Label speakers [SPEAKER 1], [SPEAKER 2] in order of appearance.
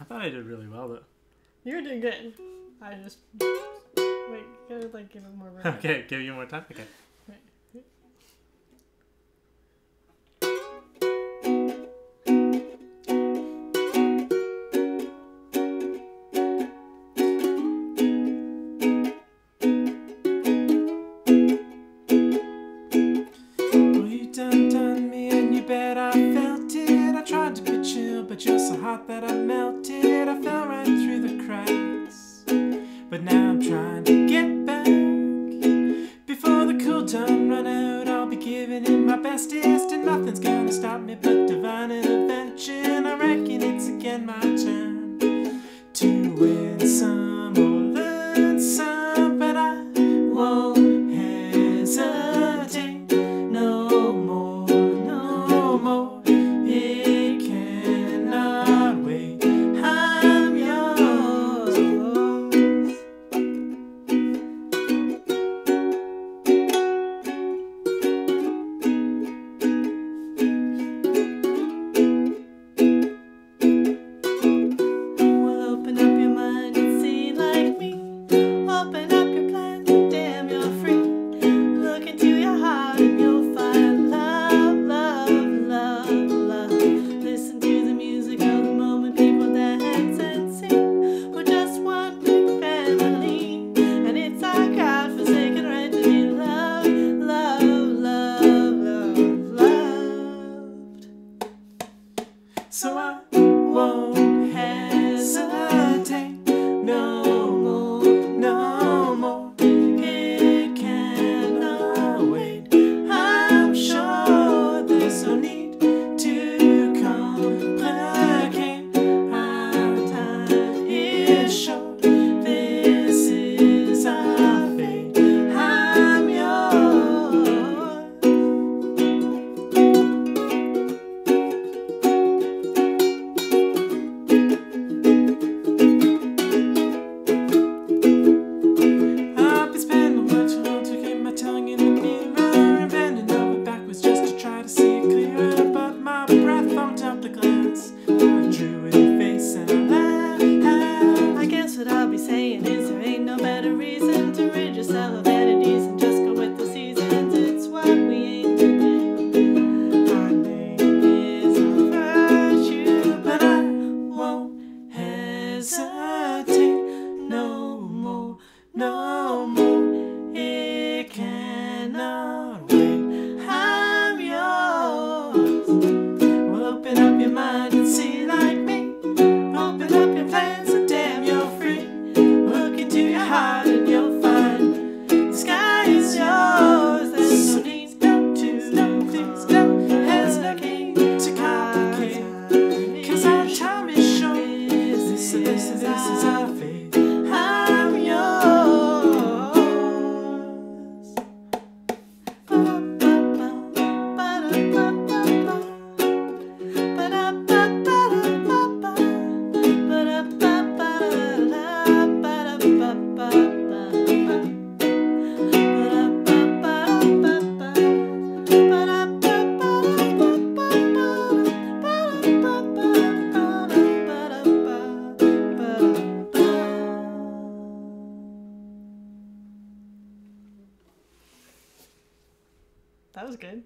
[SPEAKER 1] I thought I did really well though.
[SPEAKER 2] You were doing good. I just wait. Gotta like give it more. Room.
[SPEAKER 1] Okay, give you more time. Okay. But you're so hot that I melted, I fell right through the cracks. But now I'm trying to get back. Before the cool time run out, I'll be giving it my bestest, and nothing's gonna stop me but divine intervention. so I won't.
[SPEAKER 2] reason to rid yourself of vanities and just go with the seasons. It's what we aim to do. My name is a virtue,
[SPEAKER 1] but I won't hesitate no more, no high.
[SPEAKER 2] That was good.